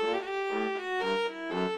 うん。